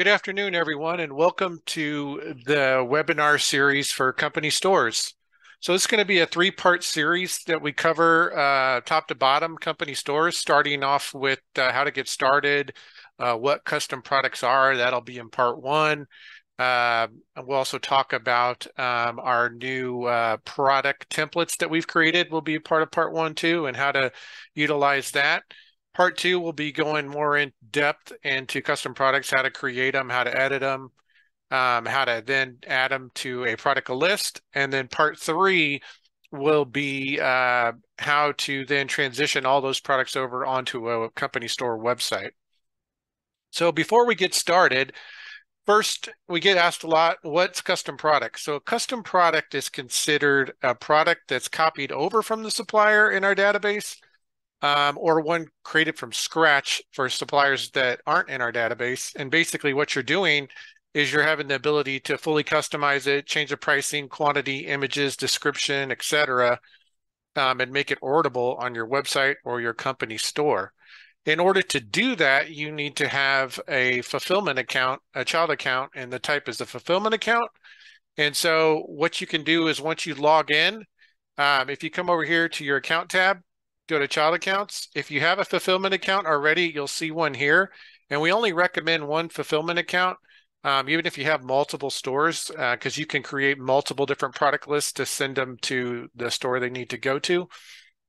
Good afternoon, everyone, and welcome to the webinar series for company stores. So it's going to be a three-part series that we cover uh, top to bottom company stores, starting off with uh, how to get started, uh, what custom products are. That'll be in part one. Uh, we'll also talk about um, our new uh, product templates that we've created will be part of part one too, and how to utilize that. Part two will be going more in depth into custom products, how to create them, how to edit them, um, how to then add them to a product list. And then part three will be uh, how to then transition all those products over onto a company store website. So before we get started, first we get asked a lot, what's custom product? So a custom product is considered a product that's copied over from the supplier in our database um, or one created from scratch for suppliers that aren't in our database. And basically what you're doing is you're having the ability to fully customize it, change the pricing, quantity, images, description, etc., um, and make it orderable on your website or your company store. In order to do that, you need to have a fulfillment account, a child account, and the type is a fulfillment account. And so what you can do is once you log in, um, if you come over here to your account tab, go to child accounts. If you have a fulfillment account already, you'll see one here. And we only recommend one fulfillment account, um, even if you have multiple stores, because uh, you can create multiple different product lists to send them to the store they need to go to.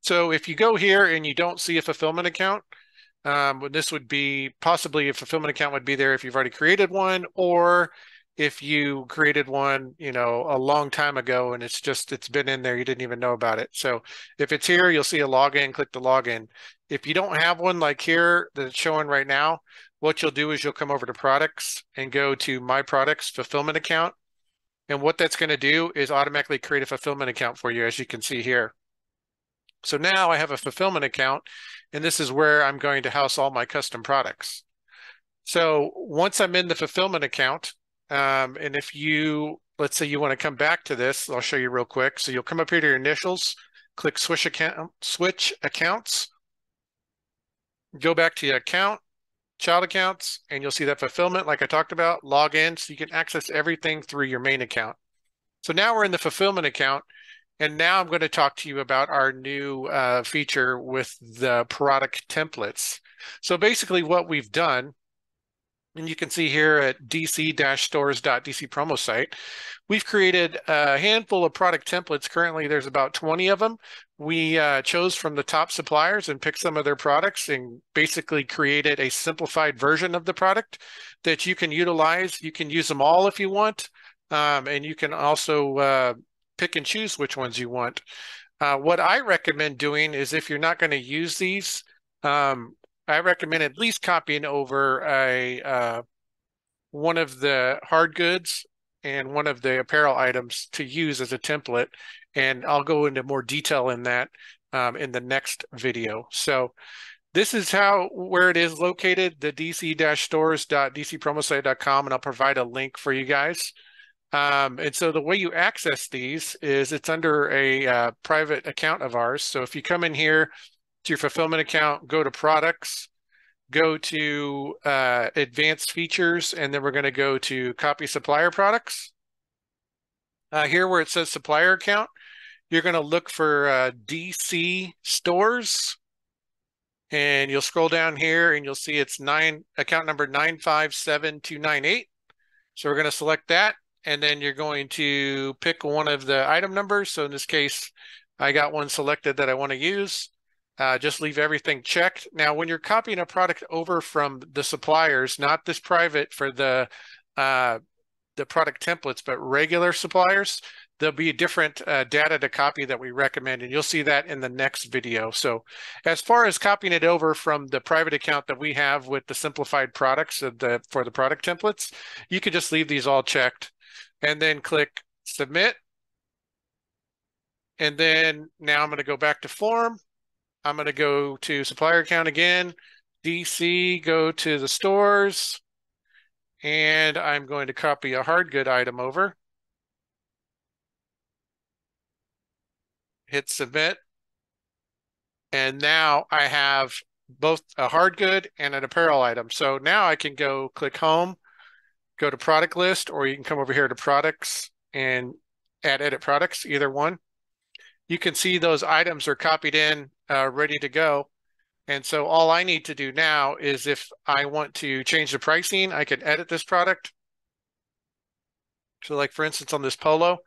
So if you go here and you don't see a fulfillment account, um, this would be possibly a fulfillment account would be there if you've already created one, or if you created one, you know, a long time ago and it's just it's been in there, you didn't even know about it. So if it's here, you'll see a login, click the login. If you don't have one like here that's showing right now, what you'll do is you'll come over to products and go to my products fulfillment account. And what that's going to do is automatically create a fulfillment account for you, as you can see here. So now I have a fulfillment account, and this is where I'm going to house all my custom products. So once I'm in the fulfillment account, um, and if you, let's say you want to come back to this, I'll show you real quick. So you'll come up here to your initials, click switch account, switch accounts, go back to your account, child accounts, and you'll see that fulfillment, like I talked about, log in so you can access everything through your main account. So now we're in the fulfillment account. And now I'm going to talk to you about our new uh, feature with the product templates. So basically what we've done and you can see here at dc-stores.dc promo site, we've created a handful of product templates. Currently, there's about 20 of them. We uh, chose from the top suppliers and picked some of their products and basically created a simplified version of the product that you can utilize. You can use them all if you want, um, and you can also uh, pick and choose which ones you want. Uh, what I recommend doing is if you're not going to use these, um, I recommend at least copying over a uh, one of the hard goods and one of the apparel items to use as a template. And I'll go into more detail in that um, in the next video. So this is how where it is located, the dc-stores.dcpromosite.com, and I'll provide a link for you guys. Um, and so the way you access these is it's under a uh, private account of ours. So if you come in here to your fulfillment account, go to products, go to uh, advanced features, and then we're going to go to copy supplier products. Uh, here where it says supplier account, you're going to look for uh, DC stores and you'll scroll down here and you'll see it's nine account number 957298. So we're going to select that and then you're going to pick one of the item numbers. So in this case, I got one selected that I want to use. Uh, just leave everything checked. Now, when you're copying a product over from the suppliers, not this private for the uh, the product templates, but regular suppliers, there'll be different uh, data to copy that we recommend, and you'll see that in the next video. So as far as copying it over from the private account that we have with the simplified products the, for the product templates, you can just leave these all checked and then click submit. And then now I'm going to go back to form I'm going to go to supplier account again, DC, go to the stores, and I'm going to copy a hard good item over. Hit submit. And now I have both a hard good and an apparel item. So now I can go click home go to product list, or you can come over here to products and add edit products, either one. You can see those items are copied in, uh, ready to go. And so all I need to do now is if I want to change the pricing, I can edit this product. So like for instance, on this polo,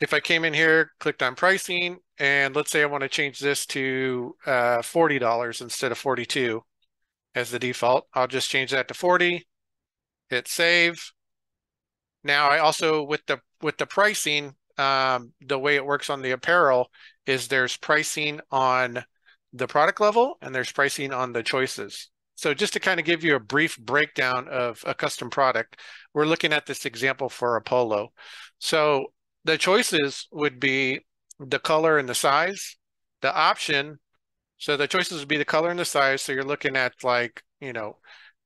if I came in here, clicked on pricing, and let's say I want to change this to uh, $40 instead of 42 as the default, I'll just change that to 40, hit save. Now I also, with the with the pricing, um, the way it works on the apparel is there's pricing on the product level and there's pricing on the choices. So just to kind of give you a brief breakdown of a custom product, we're looking at this example for a polo. So the choices would be the color and the size, the option. So the choices would be the color and the size. So you're looking at like, you know,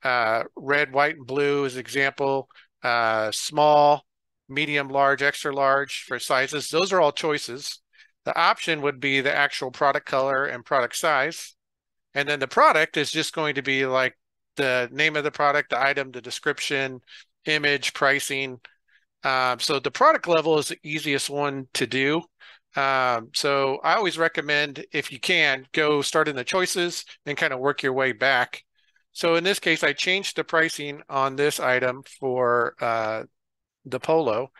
uh, red, white, and blue as example, uh, small, medium, large, extra large for sizes. Those are all choices. The option would be the actual product color and product size. And then the product is just going to be like the name of the product, the item, the description, image, pricing. Um, so the product level is the easiest one to do. Um, so I always recommend, if you can, go start in the choices and kind of work your way back. So in this case, I changed the pricing on this item for uh, the Polo.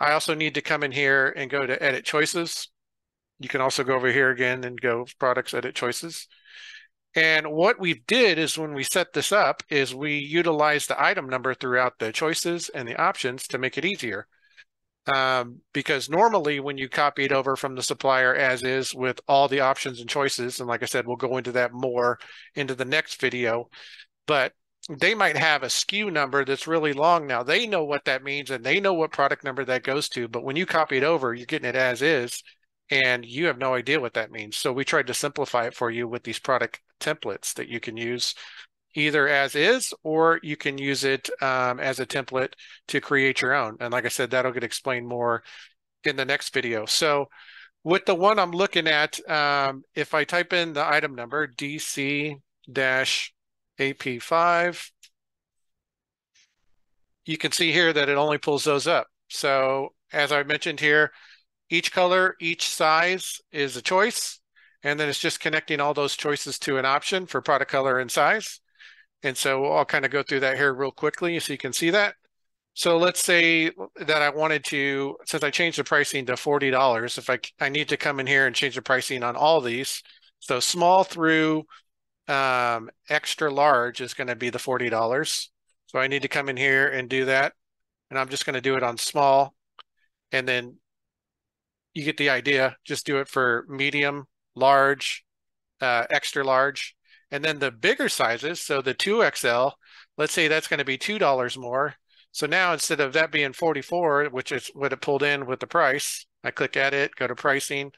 I also need to come in here and go to edit choices. You can also go over here again and go products, edit choices. And what we did is when we set this up is we utilized the item number throughout the choices and the options to make it easier. Um, because normally when you copy it over from the supplier as is with all the options and choices, and like I said, we'll go into that more into the next video, but they might have a SKU number that's really long now. They know what that means and they know what product number that goes to. But when you copy it over, you're getting it as is and you have no idea what that means. So we tried to simplify it for you with these product templates that you can use either as is or you can use it um, as a template to create your own. And like I said, that'll get explained more in the next video. So with the one I'm looking at, um, if I type in the item number DC dash AP5, you can see here that it only pulls those up. So as I mentioned here, each color, each size is a choice. And then it's just connecting all those choices to an option for product color and size. And so I'll kind of go through that here real quickly so you can see that. So let's say that I wanted to, since I changed the pricing to $40, if I, I need to come in here and change the pricing on all these. So small through um, extra large is going to be the $40. So I need to come in here and do that. And I'm just going to do it on small. And then you get the idea. Just do it for medium, large, uh, extra large. And then the bigger sizes, so the 2XL, let's say that's going to be $2 more. So now instead of that being 44, which is what it pulled in with the price, I click edit, go to pricing,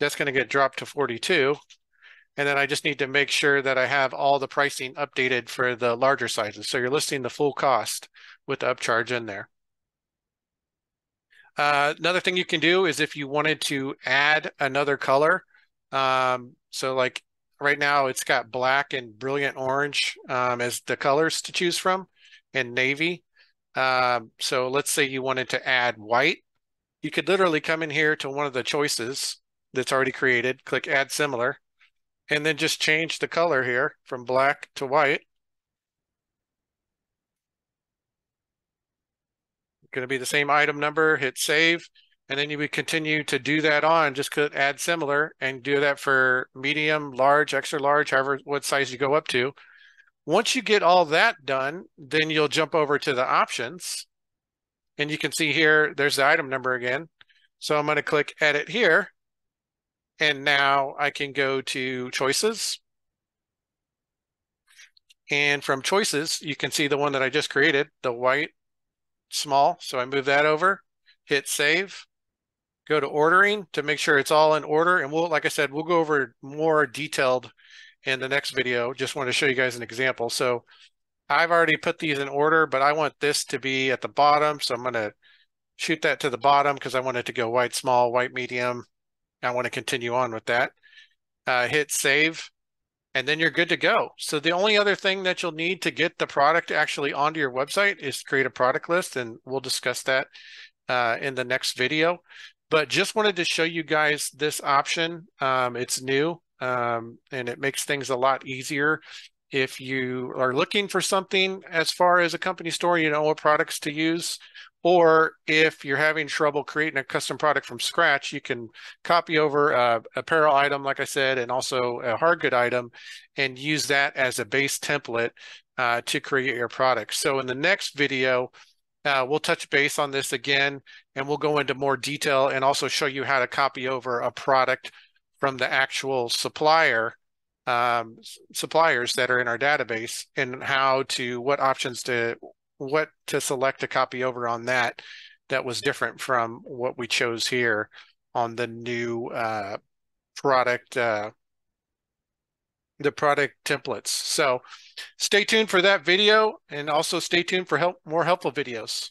that's going to get dropped to 42. And then I just need to make sure that I have all the pricing updated for the larger sizes. So you're listing the full cost with the upcharge in there. Uh, another thing you can do is if you wanted to add another color. Um, so like right now it's got black and brilliant orange um, as the colors to choose from and navy. Um, so let's say you wanted to add white. You could literally come in here to one of the choices that's already created, click add similar, and then just change the color here from black to white. Going to be the same item number, hit save, and then you would continue to do that on, just could add similar and do that for medium, large, extra large, however, what size you go up to. Once you get all that done, then you'll jump over to the options and you can see here, there's the item number again. So I'm going to click edit here and now I can go to choices. And from choices, you can see the one that I just created, the white small. So I move that over, hit save, go to ordering to make sure it's all in order. And we'll, like I said, we'll go over more detailed in the next video. Just want to show you guys an example. So I've already put these in order, but I want this to be at the bottom. So I'm going to shoot that to the bottom because I want it to go white small, white medium, I want to continue on with that. Uh, hit save. and then you're good to go. So the only other thing that you'll need to get the product actually onto your website is create a product list, and we'll discuss that uh, in the next video. But just wanted to show you guys this option. Um, it's new um, and it makes things a lot easier. If you are looking for something as far as a company store, you know what products to use, or if you're having trouble creating a custom product from scratch, you can copy over a apparel item, like I said, and also a hard good item and use that as a base template uh, to create your product. So in the next video, uh, we'll touch base on this again, and we'll go into more detail and also show you how to copy over a product from the actual supplier um, suppliers that are in our database and how to what options to what to select to copy over on that that was different from what we chose here on the new uh, product uh, the product templates. So stay tuned for that video and also stay tuned for help more helpful videos.